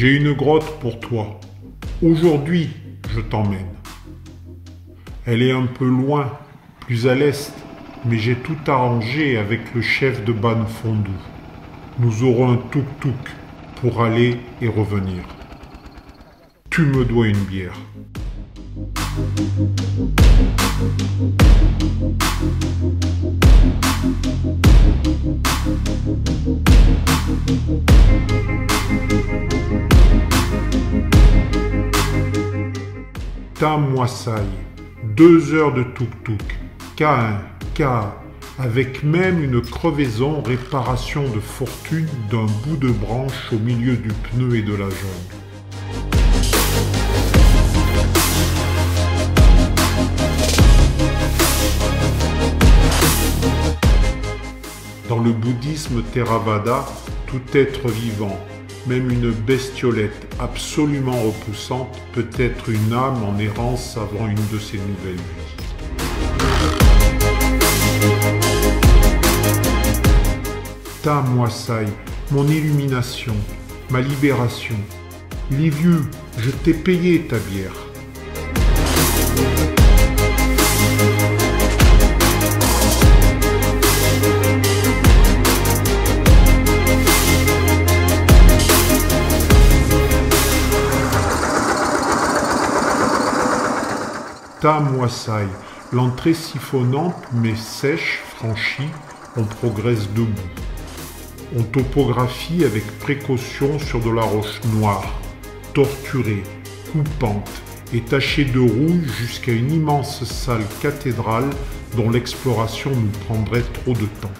J'ai une grotte pour toi. Aujourd'hui, je t'emmène. Elle est un peu loin, plus à l'est, mais j'ai tout arrangé avec le chef de Ban Fondou. Nous aurons un tuk-tuk pour aller et revenir. Tu me dois une bière. Tamoissaï, deux heures de tuk-tuk, K1, K, avec même une crevaison réparation de fortune d'un bout de branche au milieu du pneu et de la jungle. Dans le bouddhisme Theravada, tout être vivant, même une bestiolette absolument repoussante, peut être une âme en errance avant une de ses nouvelles vies. Ta Moissaï, mon illumination, ma libération. Livieux, je t'ai payé ta bière. Tamoissaï, l'entrée siphonnante mais sèche, franchie, on progresse debout. On topographie avec précaution sur de la roche noire, torturée, coupante et tachée de rouge jusqu'à une immense salle cathédrale dont l'exploration nous prendrait trop de temps.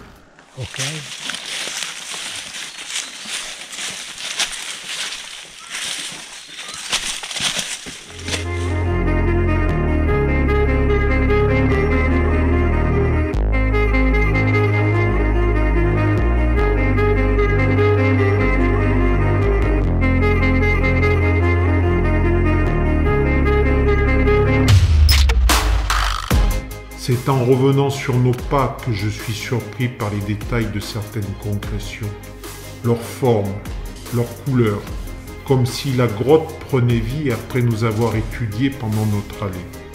C'est en revenant sur nos pas que je suis surpris par les détails de certaines concrétions, leur forme, leur couleur, comme si la grotte prenait vie après nous avoir étudiés pendant notre allée.